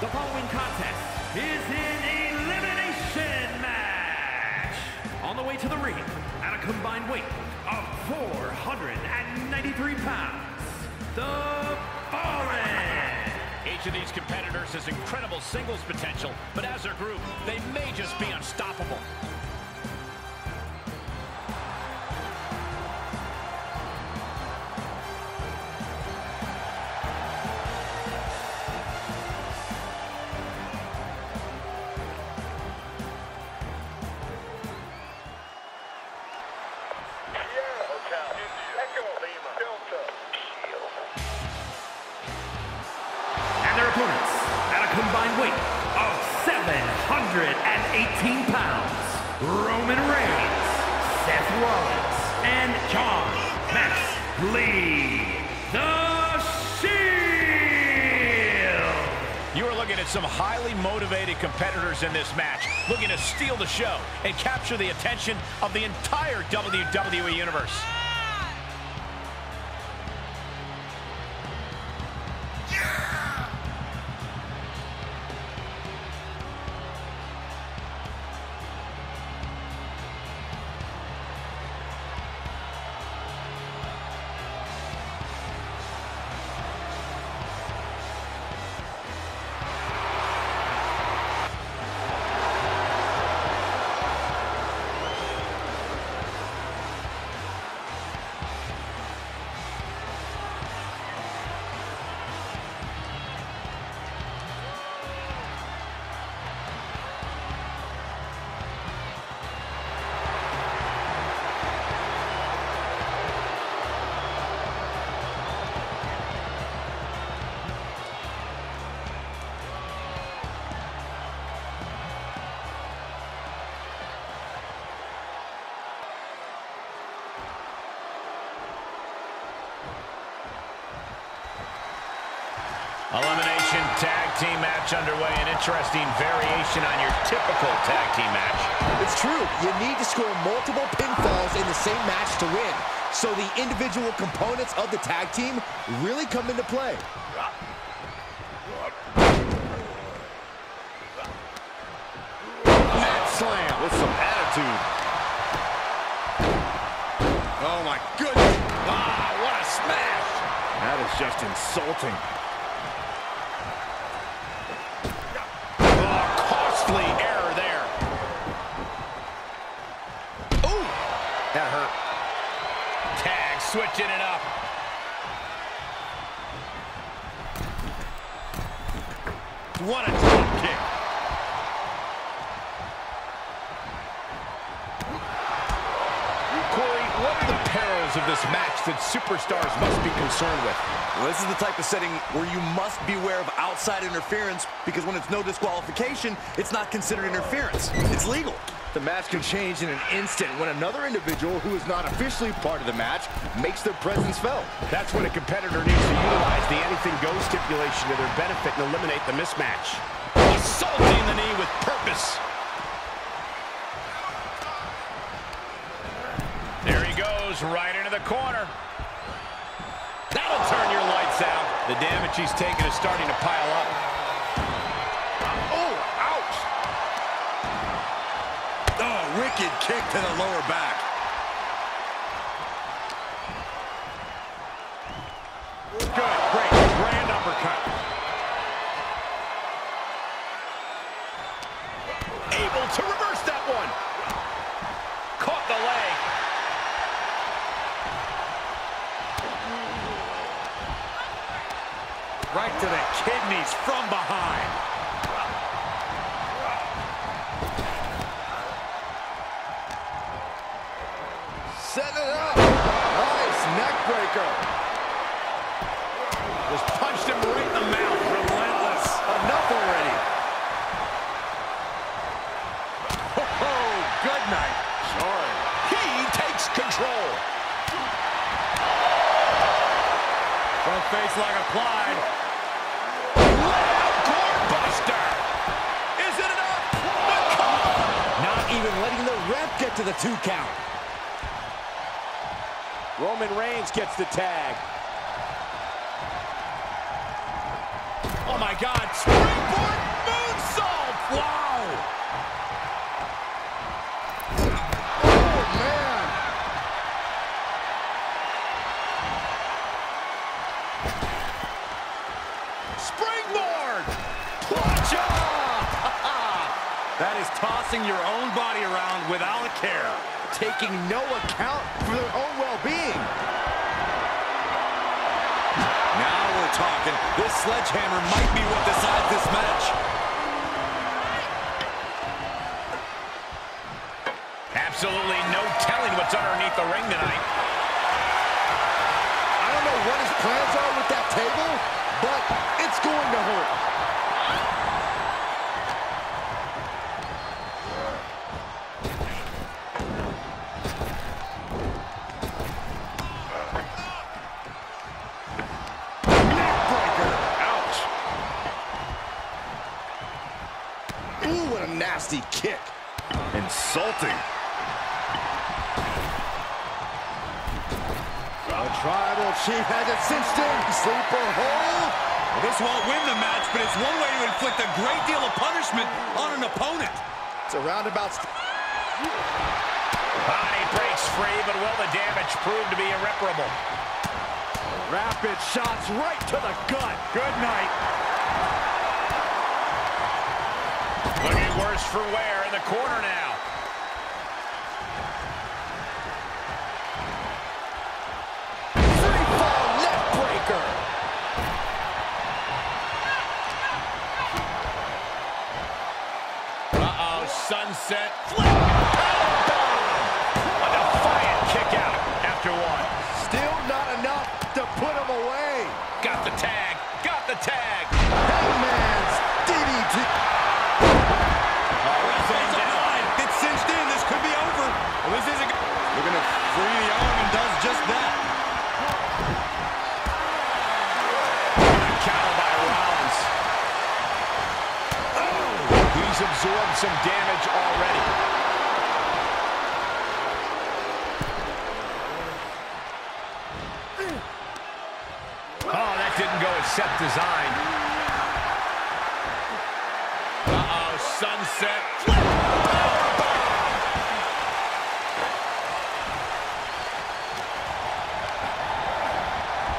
The following contest is an elimination match. On the way to the ring, at a combined weight of 493 pounds, The Fallen. Each of these competitors has incredible singles potential, but as a group, they may just be unstoppable. Show and capture the attention of the entire WWE Universe. Team match underway. An interesting variation on your typical tag team match. It's true. You need to score multiple pinfalls in the same match to win. So the individual components of the tag team really come into play. Mat slam with some attitude. Oh my goodness. Ah, what a smash. That is just insulting. Switching it up. What a drop kick. Corey, what are the perils of this match that superstars must be concerned with? Well, this is the type of setting where you must beware of outside interference because when it's no disqualification, it's not considered interference. It's legal. The match can change in an instant when another individual who is not officially part of the match makes their presence felt. That's when a competitor needs to utilize the anything goes stipulation to their benefit and eliminate the mismatch. Assaulting the knee with purpose. There he goes, right into the corner. That'll turn your lights out. The damage he's taken is starting to pile up. Wicked kick to the lower back. Good, great, grand uppercut. Able to reverse that one. Caught the leg. Right to the kidneys from behind. two count. Roman Reigns gets the tag. Oh, my God. Springboard tossing your own body around without a care. Taking no account for their own well-being. Now we're talking. This sledgehammer might be what decides this match. Absolutely no telling what's underneath the ring tonight. I don't know what his plans are with that table, but it's going to hurt. The tribal chief has it cinched in. Sleeper hold. Well, this won't win the match, but it's one way to inflict a great deal of punishment on an opponent. It's a roundabout. Body breaks free, but will the damage prove to be irreparable? Rapid shots right to the gut. Good night. Looking worse for wear in the corner now. Some damage already. Oh, that didn't go as set designed. Uh-oh, sunset.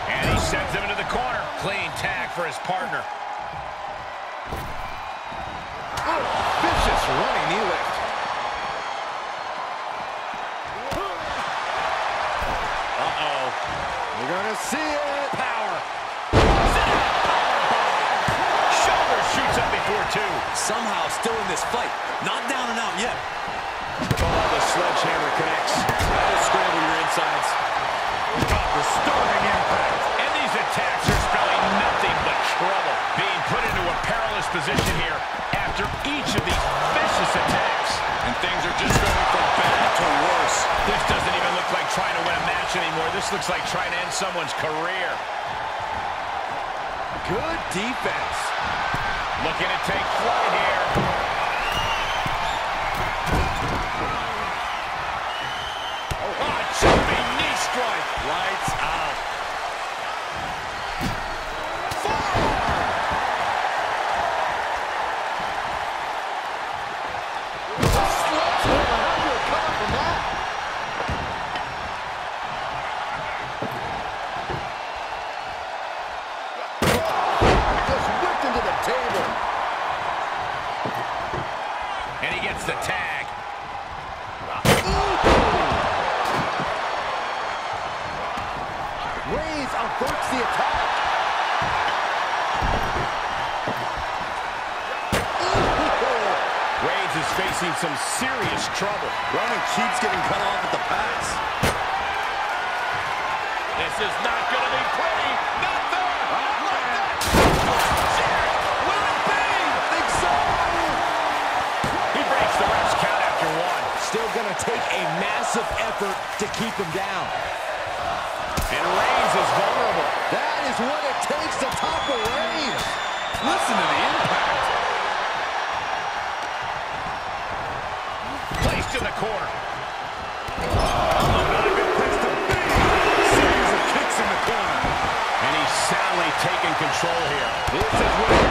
And he sends him into the corner. Clean tag for his partner. 4-2. Somehow still in this fight. Not down and out yet. Oh, the sledgehammer connects. That'll scramble your insides. The disturbing impact. And these attacks are spelling nothing but trouble. Being put into a perilous position here after each of these vicious attacks. And things are just going from bad to worse. This doesn't even look like trying to win a match anymore. This looks like trying to end someone's career. Good defense. Looking to take flight here. Oh, ah, jumping knee strike. Lights out. Sledgehammer. How do you recover from that? Just whipped into the table. And he gets the tag. Reigns averts the attack. Ooh. Reigns is facing some serious trouble. Roman keeps getting cut off at the pass. This is not going to be pretty. Not there. Not that. Will it be? I think so. He breaks the ref's count after one. Still gonna take a massive effort to keep him down. And Reigns is vulnerable. That is what it takes to topple Reigns. Listen to the impact. Placed in the corner. Series of kicks in the corner. And he's soundly taking control here. This is where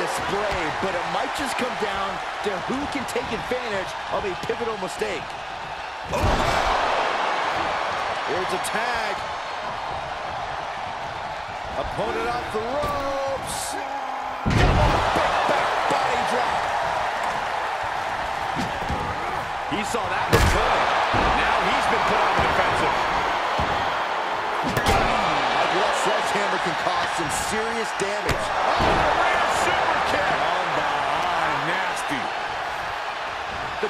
display, but it might just come down to who can take advantage of a pivotal mistake. Oh! Here's a tag. Opponent off the ropes. He saw that one coming. Now he's been put on the defensive. Blood sledgehammer can cause some serious damage. Oh, rear super kick. On behind, nasty. The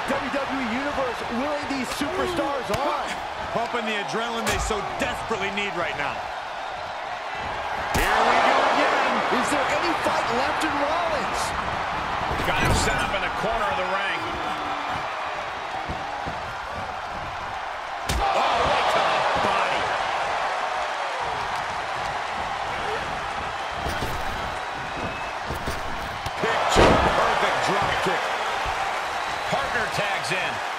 WWE Universe willing these superstars on. Pumping the adrenaline they so desperately need right now. Here we go again. Is there any fight left in Rollins? Got him set up in the corner of the ring. In.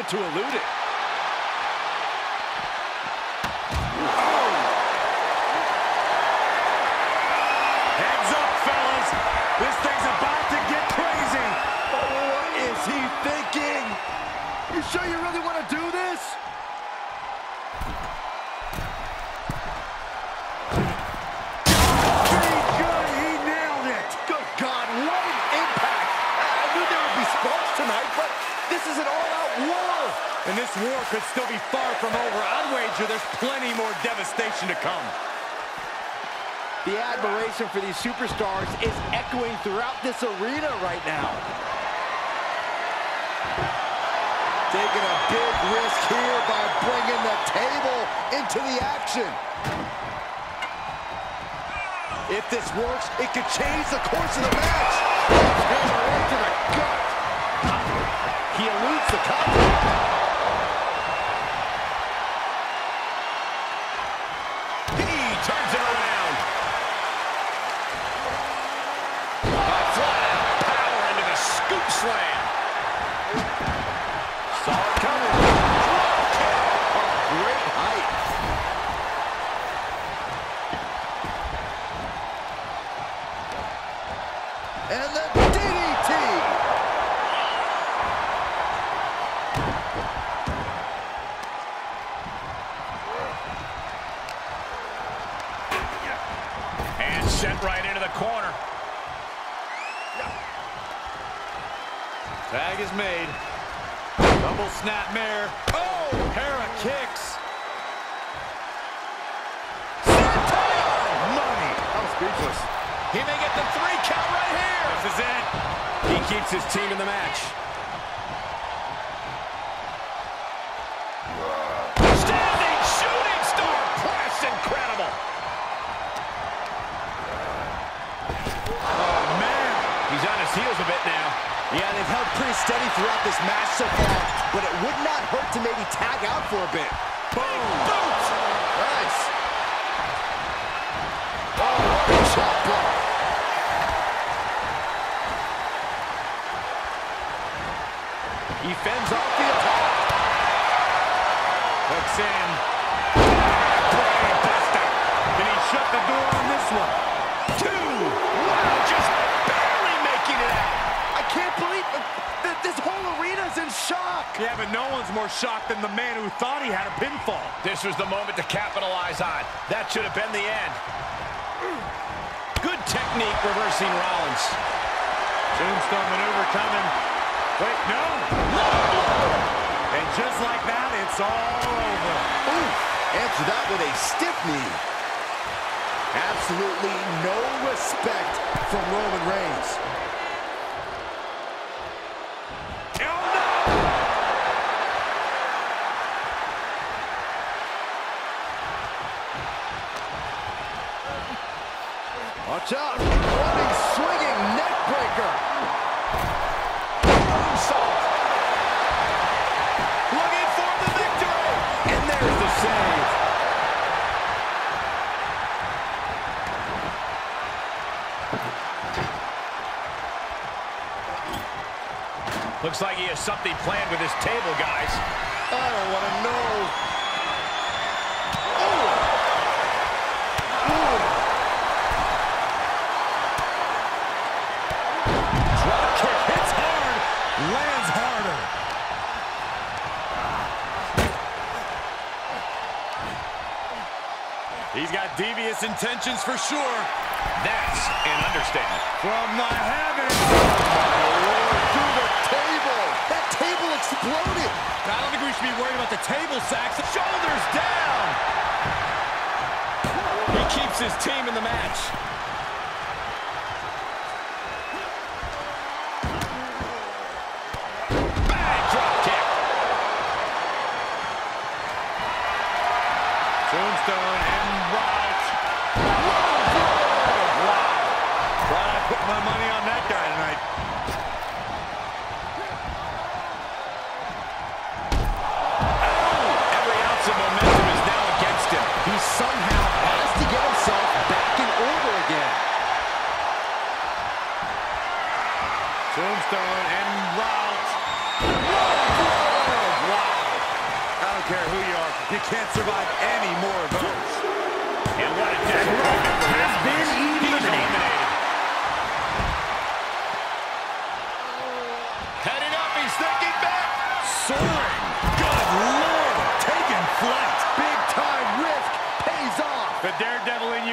Able to elude it. Heads up, fellas. This thing's about to get crazy. Oh, what is he thinking? You sure you really want to do this? Pretty good. He nailed it. Good God, what an impact! I knew there would be sparks tonight, but this is an all-out war! And this war could still be far from over. I'd wager there's plenty more devastation to come. The admiration for these superstars is echoing throughout this arena right now. Taking a big risk here by bringing the table into the action. If this works, it could change the course of the match. Hammer the gut. He eludes the contact. Than the man who thought he had a pinfall. This was the moment to capitalize on. That should have been the end. Good technique reversing Rollins. Tombstone maneuver coming. Wait, no. And just like that, it's all over. Ooh, answer that with a stiff knee. Absolutely no respect from Roman Reigns. Looks like he has something planned with his table, guys. Oh, I don't want to know. Drop kick hits hard, lands harder. He's got devious intentions for sure. That's an understatement. From the heavens. Exploded. I don't think we should be worried about the table sacks. Shoulders down. He keeps his team in the match. Has to get himself back in order again. Tombstone and route. Wow. I don't care who you are. You can't survive any more of those. And what a disappointment for him. been He's eliminated.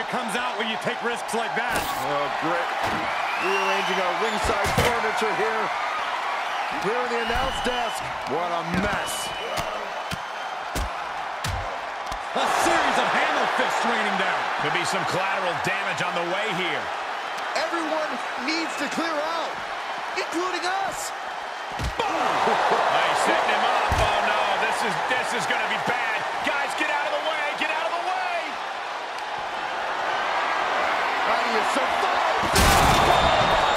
Comes out when you take risks like that. Oh, great. Rearranging our ringside furniture here. Clearing the announce desk. What a mess. A series of hammer fists raining down. Could be some collateral damage on the way here. Everyone needs to clear out, including us. Oh, he's setting him up. Oh, no. This is, this is going to be bad. Guys, get out of the way. Get out of the way. How do you survive?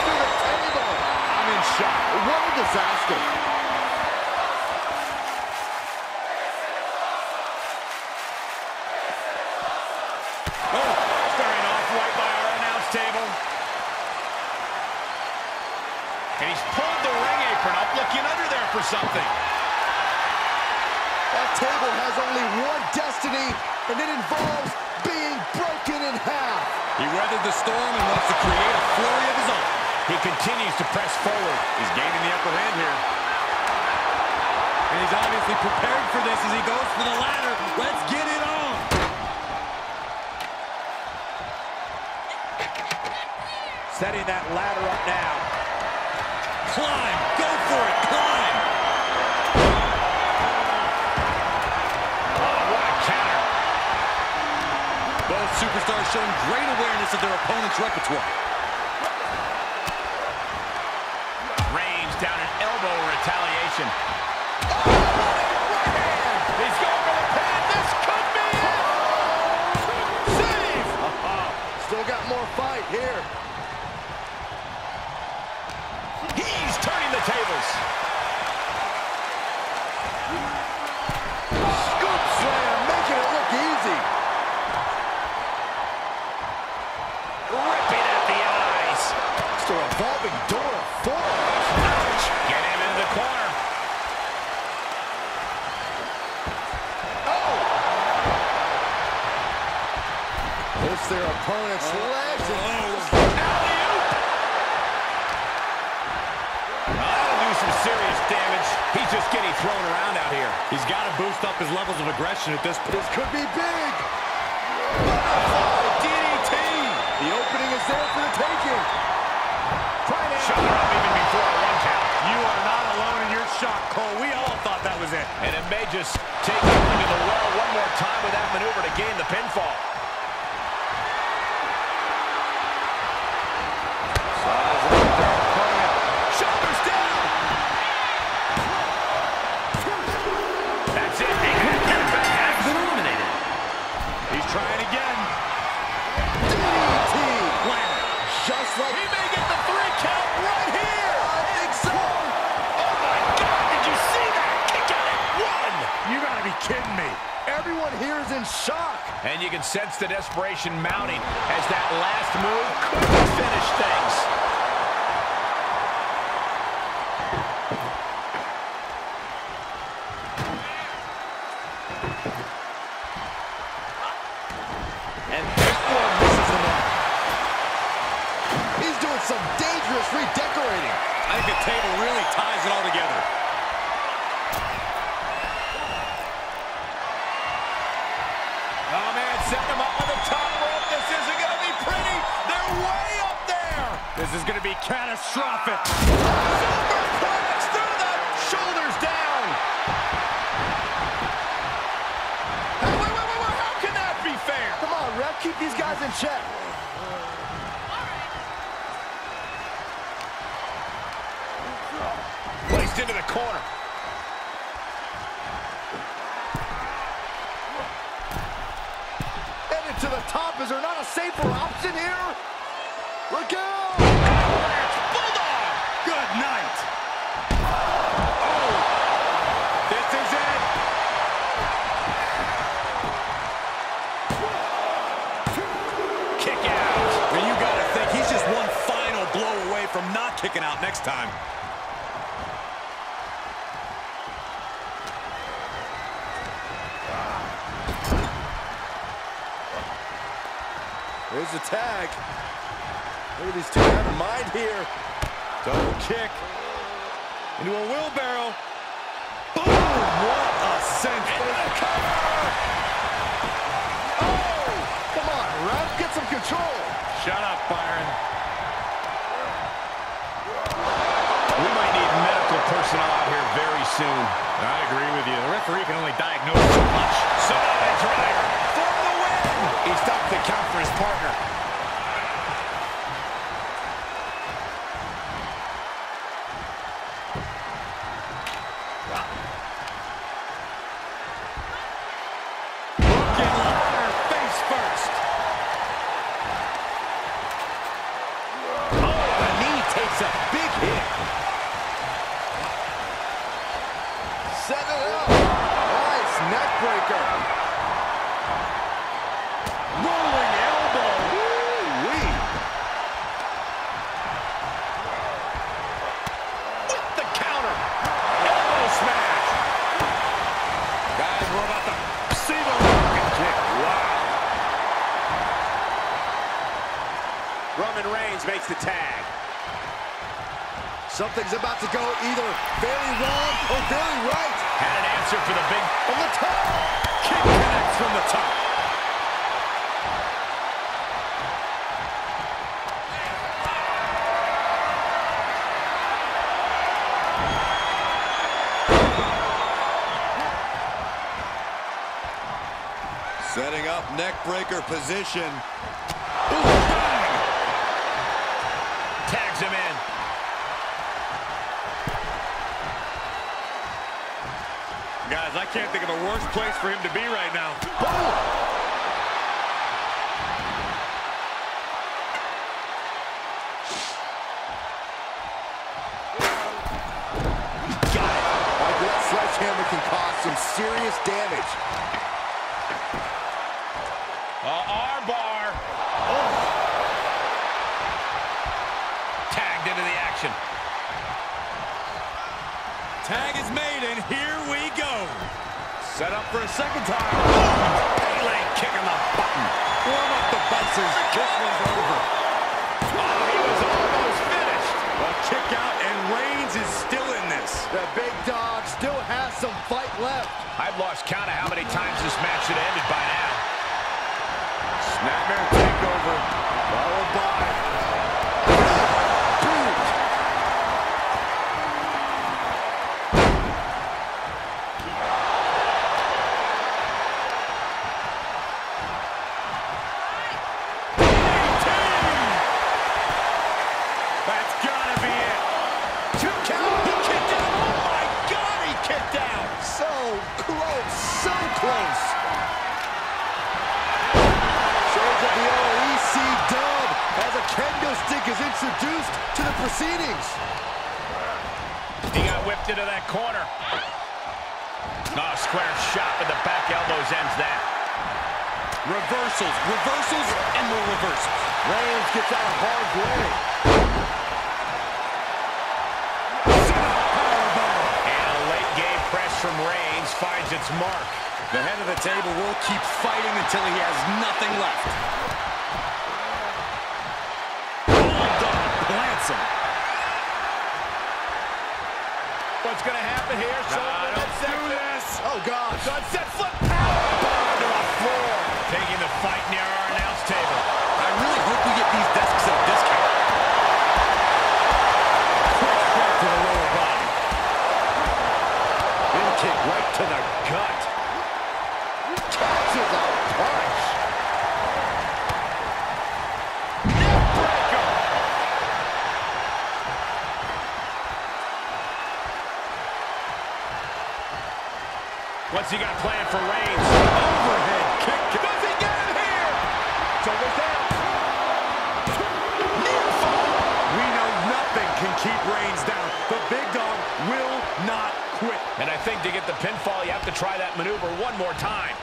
Through the table. I'm in shock. What a disaster. Oh, starting off right by our announce table. And he's pulled the ring apron up, looking under there for something. That table has only one destiny, and it involves being broken in half. He weathered the storm and wants to create a flurry of his own. He continues to press forward. He's gaining the upper hand here. And he's obviously prepared for this as he goes for the ladder. Let's get it on. Setting that ladder up now. Climb. Go for it. Climb. Superstars showing great awareness of their opponent's repertoire. Reigns down an elbow retaliation. Oh, he's going for the pin. This could be it. Save. Still got more fight here. He's turning the tables. Revolving door of forearms. Ouch. Get him into the corner. Hits their opponent's legs. and- Alley-oop. That'll do some serious damage. He's just getting thrown around out here. He's got to boost up his levels of aggression at this point. This could be big. Butterfly DDT. The opening is there for the taking. Up even before a one count. You are not alone in your shock, Cole. We all thought that was it. And it may just take him into the well one more time with that maneuver to gain the pinfall. You can sense the desperation mounting as that last move could finish things. Not out next time. There's the tag. Look at these two have a mind here. Double kick. Into a wheelbarrow. Boom! What a cinch. Oh! Come on, ref, get some control. Shut up, Byron. Here very soon. I agree with you. The referee can only diagnose so much. So, Savage Rider For the win. He stopped the count for his partner. Something's about to go either very wrong or very right. Had an answer for the big... From the top. Kick connects from the top. Setting up neck breaker position. Tags can't think of a worse place for him to be right now. Like that sledgehammer can cause some serious damage. Uh, armbar. Oh. Tagged into the action. Tag is made, and here we go. Set up for a second time. Pele kicking the button. Warm up the buses. This one's over. Oh, he was almost finished. A kick out, and Reigns is still in this. The big dog still has some fight left. I've lost count of how many times this match should have ended by now. Snapmare takeover, followed by... is introduced to the proceedings. He got whipped into that corner. Oh, square shot with the back elbows ends that. Reversals, reversals, and more reversals. Reigns gets out of harm's way. And a late game press from Reigns finds its mark. The head of the table will keep fighting until he has nothing left. What's going to happen here? Nah, don't do this. Oh, God. Sunset flip power to the floor. Taking the fight near our announce table. I really hope we get these desks at a discount. Right to the lower body. In kick right to the gut. What's he got planned for Reigns? Overhead kick. Does he get him here? Shoulders down. We know nothing can keep Reigns down. The big dog will not quit. And I think to get the pinfall, you have to try that maneuver one more time.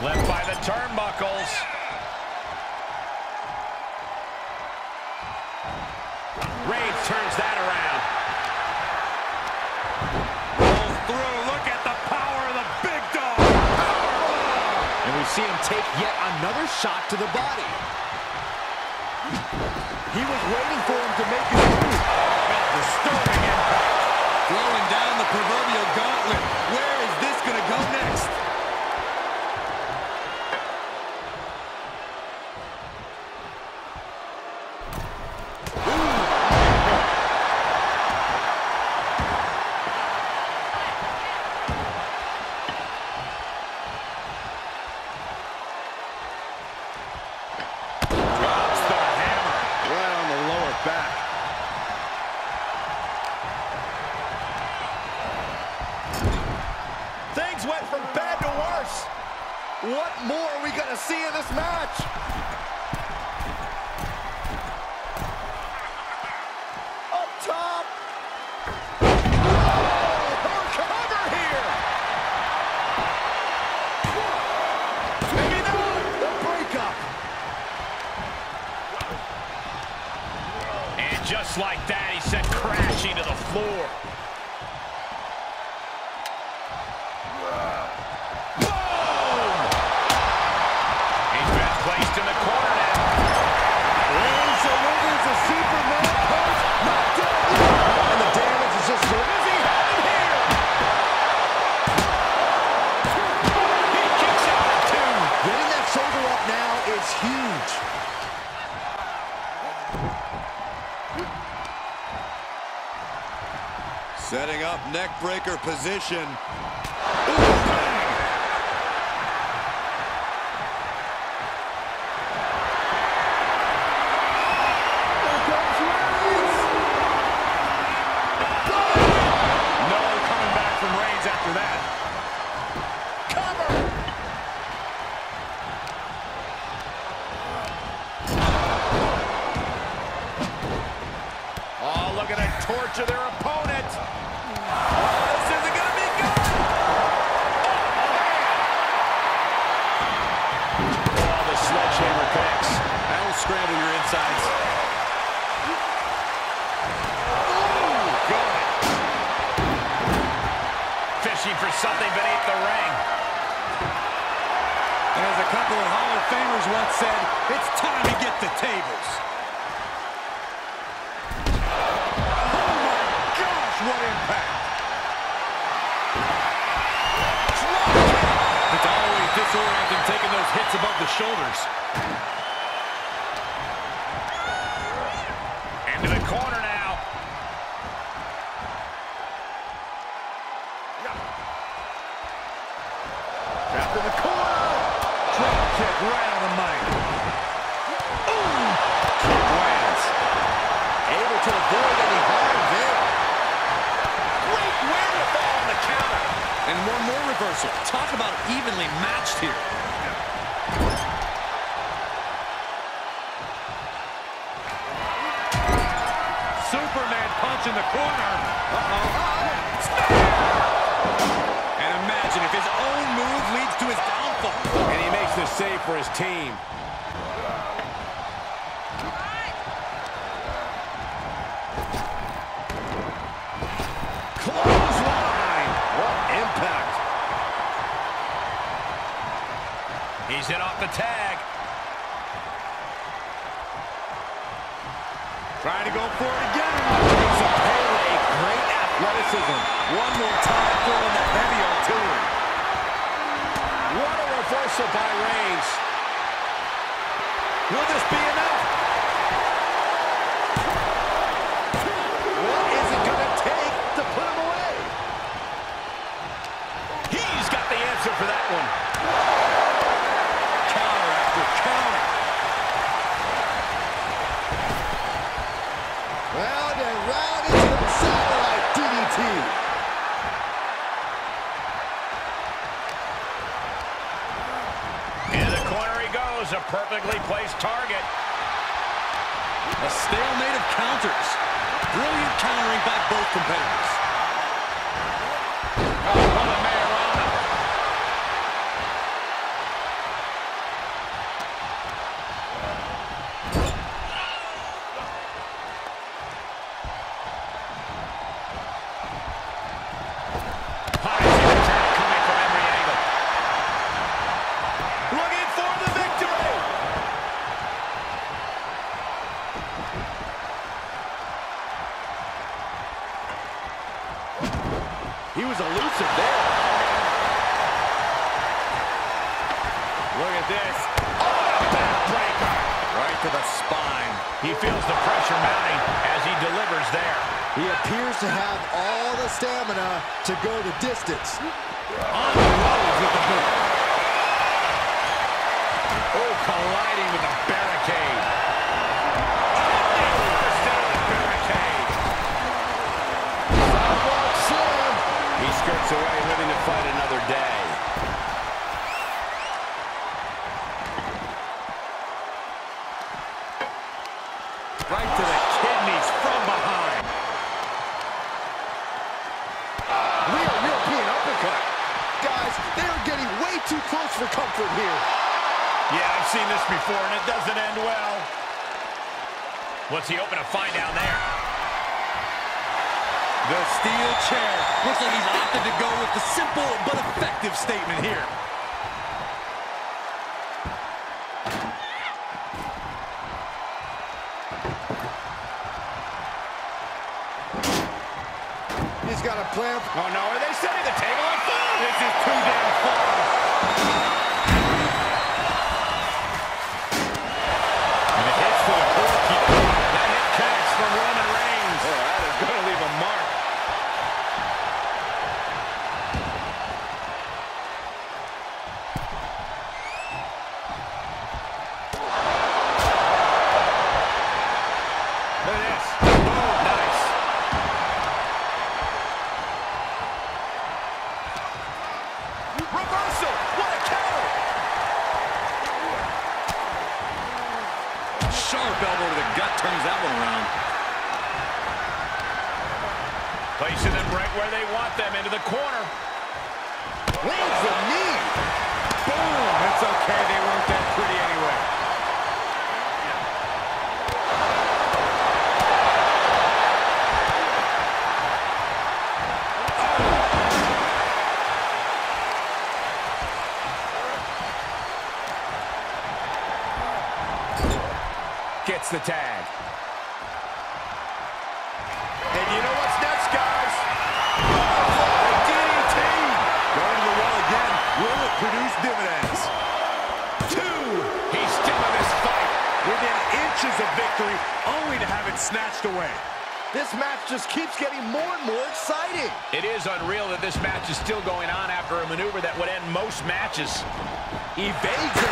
Left by the turnbuckles. Reigns turns that around. Him take yet another shot to the body. He was waiting for him to make his move. Disturbing impact. Throwing down the proverbial gauntlet. Where just like that, he sent crashing to the floor. Setting up neck breaker position. Oh, the sledgehammer connects. That'll scramble your insides. Fishing for something beneath the ring. And as a couple of Hall of Famers once said, it's time to get the tables. Oh, my gosh, what impact. Hits above the shoulders. Into the corner now. In the corner. Drop kick right on the. Ooh. Kick lands. Able to avoid any harm there. Great on the counter. And one more reversal. Talk about evenly matched here. In the corner. Uh-oh. And imagine if his own move leads to his downfall. And he makes the save for his team. Clothesline. What impact. He's in off the tag. Trying to go for it again. It's a Pele. Great athleticism. One more time throwing the heavy artillery. What a reversal by Reigns. Will this be enough? What is it going to take to put him away? He's got the answer for that one. Counter after counter. Round and round into the satellite DDT. Into the corner he goes. A perfectly placed target. A stalemate of counters. Brilliant countering by both competitors. Getting way too close for comfort here. Yeah, I've seen this before, and it doesn't end well. What's he hoping to find down there? The steel chair. Looks like he's opted to go with the simple but effective statement here. He's got a plan. Oh, no, matches. Evades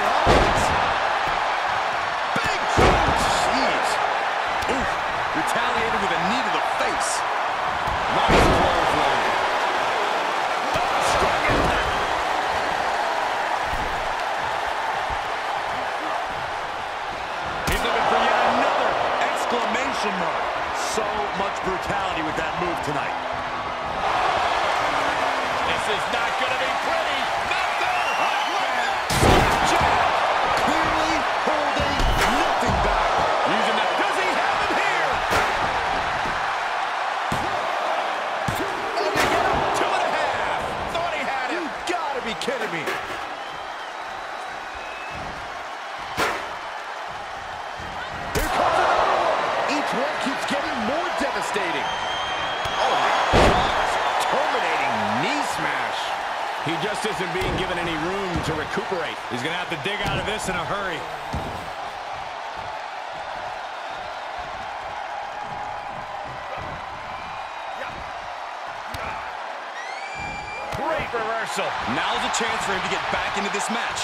reversal. Now's a chance for him to get back into this match.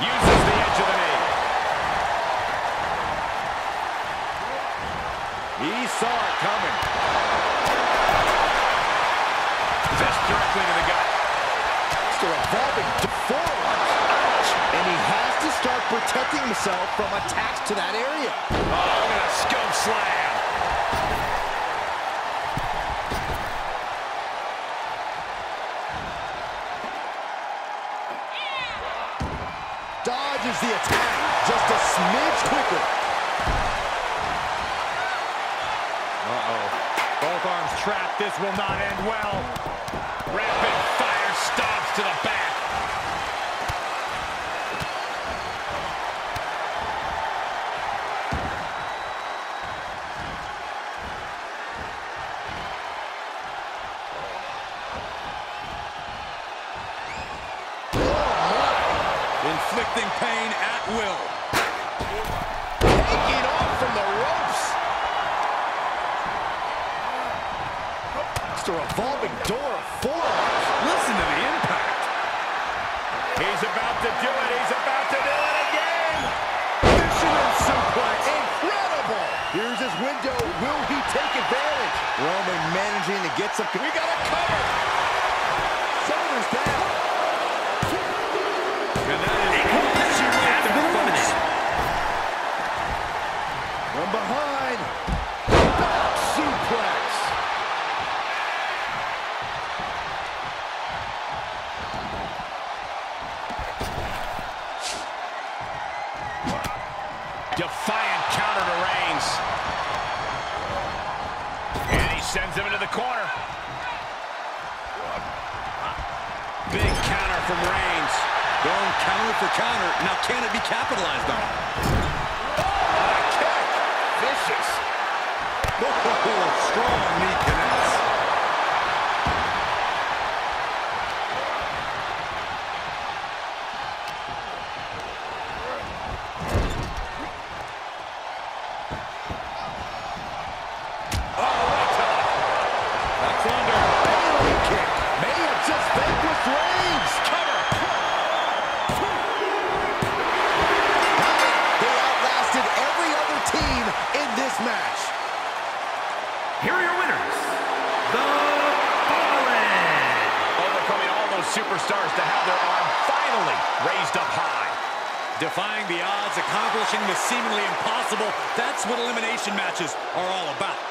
Uses the edge of the knee. He saw it coming. Fist directly to the gut. It's a revolving forearm. Ouch. And he has to start protecting himself from attacks to that area. Oh, at a scope slam. Dodges the attack just a smidge quicker. Uh-oh. Both arms trapped. This will not end well. Rapid fire stomps to the back. Will. Taking off from the ropes. It's a revolving door of forearms. Listen to the impact. He's about to do it. He's about to do it again. Fisherman suplex. Incredible. Here's his window. Will he take advantage? Roman managing to get some... We got a cover. Defiant counter to Reigns. And he sends him into the corner. Big counter from Reigns. Going counter for counter. Now can it be capitalized on? Oh, Vicious. Oh, strong knee. Superstars to have their arm finally raised up high. Defying the odds, accomplishing the seemingly impossible. That's what elimination matches are all about.